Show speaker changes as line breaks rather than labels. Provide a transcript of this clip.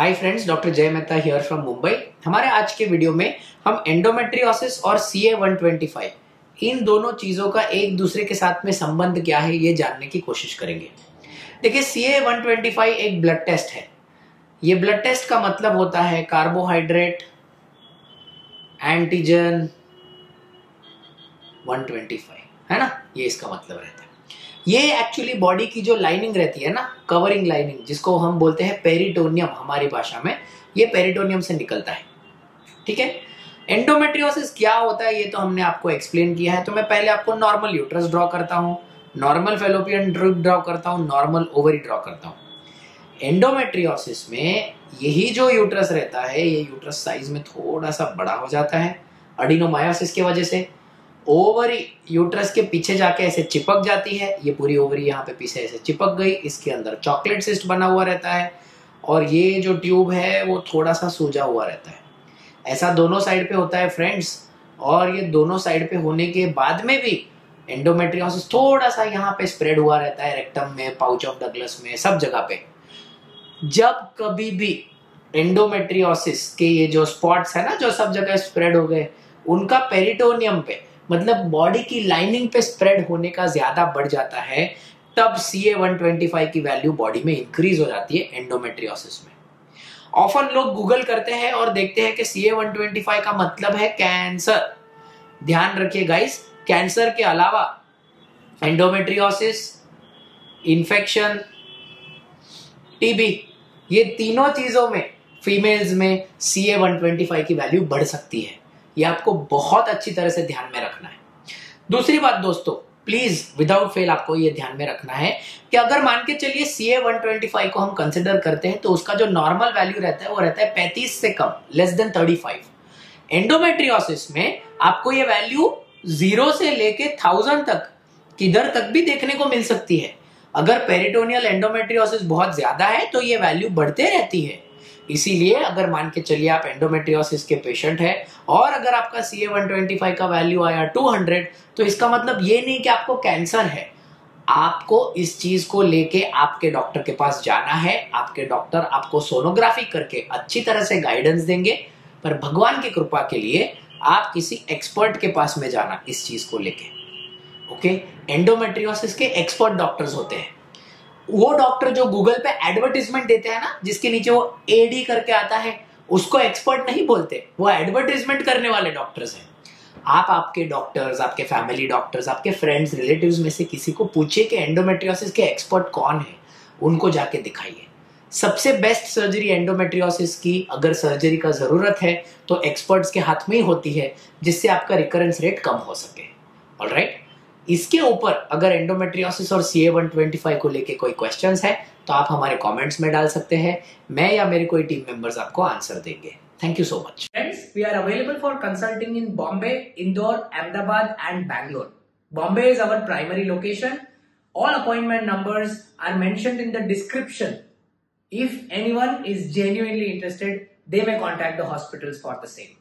Hi friends doctor जय Mehta here from Mumbai हमारे आज के वीडियो में हम एंडोमेट्रियोसिस और C A one twenty five इन दोनों चीज़ों का एक दूसरे के साथ में संबंध क्या है, ये जानने की कोशिश करेंगे। देखिए C A one twenty five एक ब्लड टेस्ट है। ये ब्लड टेस्ट का मतलब होता है कार्बोहाइड्रेट एंटीजन 125 है ना? ये इसका मतलब रहता है। ये एक्चुअली बॉडी की जो लाइनिंग रहती है ना कवरिंग लाइनिंग जिसको हम बोलते हैं पेरिटोनियम हमारी भाषा में, ये पेरिटोनियम से निकलता है। ठीक है? एंडोमेट्रियोसिस क्या होता है ये तो हमने आपको एक्सप्लेन किया है। तो मैं पहले आपको नॉर्मल यूट्रस ड्रॉ करता हूँ नॉर्मल फेलोपियन ड्रॉ करता हूँ नॉर्मल ओवरी ड्रॉ करता हूँ। एंडोमेट्रियोसिस में यही जो यूट्रस रहता है, ये यूट्रस साइज़ में थोड़ा सा बड़ा हो जाता है। अडिनोमायोसिस की वजह से। ओवरी यूट्रस के पीछे जाके ऐसे चिपक जाती है, ये पूरी ओवरी यहाँ पे पीछे ऐसे चिपक गई, इसके अंदर चॉकलेट सिस्ट बना हुआ रहता है, और ये जो ट्यूब है, वो थोड़ा सा सूजा हुआ रहता है। ऐसा दोनों साइड पे होता है फ्रेंड्स, और ये दोनों साइड पे होने के बाद में भी एंडोमेट्रियोसिस थोड़ा सा यहाँ पे स्प्रेड हुआ रहता है रेक्टम में पाउच ऑफ़ डगलस में, सब जगह पे। जब कभी भी एंडोमेट्रियोसिस के ये जो स्पॉट्स है ना, जो सब जगह स्प्रेड हो गए, उनका पेरिटोनियम पे मतलब बॉडी की लाइनिंग पे स्प्रेड होने का ज़्यादा बढ़ जाता है, तब C A one twenty five की वैल्यू बॉडी में इंक्रीज हो जाती है एंडोमेट्रियोसिस में। ऑफन लोग गूगल करते हैं और देखते हैं कि C A one twenty five का मतलब है कैंसर ध्यान रखिए गाइस कैंसर के अलावा एंडोमेट्रियोसिस इंफेक्शन टीबी ये तीनों चीज़ों में फीमेल्स में C A one twenty five की वैल्यू बढ़ सकती है। ये आपको बहुत अच्छी तरह से ध्यान में रखना है। दूसरी बात दोस्तों प्लीज़ विदाउट फेल आपको ये ध्यान में रखना है कि अगर मान के चलिए C A one twenty five को हम कंसिडर करते हैं तो उसका जो नॉर्मल वैल्यू रहता है, वो रहता है पैंतीस से कम less than thirty five endometriosis में आपको ये वैल्यू ज़ीरो से लेके थाउज़ेंड तक, किधर तक भी देखने को मिल सकती है। अगर पेरिटोनियल एंडोमेट्रियोसिस बहुत ज़्यादा है तो ये वैल्यू बढ़ते रहती है। इसीलिए अगर मान के चलिए आप एंडोमेट्रियोसिस के पेशेंट है, और अगर आपका C A one twenty five का वैल्यू आया टू हंड्रेड तो इसका मतलब ये नहीं कि आपको कैंसर है। आपको इस चीज़ को लेके आपके डॉक्टर के पास जाना है, आपके डॉक्टर आपको सोनोग्राफी करके अच्छी तरह से गाइडेंस देंगे, पर भगवान की कृपा के लिए आप किसी एक्सपर्ट के पास में जाना इस चीज़ को लेके। ओके एंडोमेट्रियोसिस के एक्सपर्ट डॉक्टर्स होते हैं। वो डॉक्टर जो गूगल पे एडवर्टीजमेंट देते हैं ना, जिसके नीचे वो एडी करके आता है, उसको एक्सपर्ट नहीं बोलते। वो एडवर्टीजमेंट करने वाले डॉक्टर्स हैं। आप, आपके डॉक्टर्स आपके फैमिली डॉक्टर्स आपके फ्रेंड्स रिलेटिव्स में से किसी को पूछिए कि एंडोमेट्रियोसिस के एक्सपर्ट कौन है। उनको जाके दिखाइए। सबसे बेस्ट सर्जरी एंडोमेट्रियोसिस की अगर सर्जरी का ज़रूरत है तो एक्सपर्ट्स के हाथ में ही होती है, जिससे आपका रिकरेंस रेट कम हो सके। ऑल राइट इसके ऊपर अगर एंडोमेट्रियोसिस और C A one twenty five को लेके कोई क्वेश्चन है तो आप हमारे कमेंट्स में डाल सकते हैं। मैं या मेरे कोई टीम मेंबर्स आपको आंसर देंगे। Thank you so much friends we are available for consulting in Bombay Indore Ahmedabad and Bangalore Bombay is our primary location all appointment numbers are mentioned in the description. If anyone is genuinely interested, they may contact the hospitals for the same.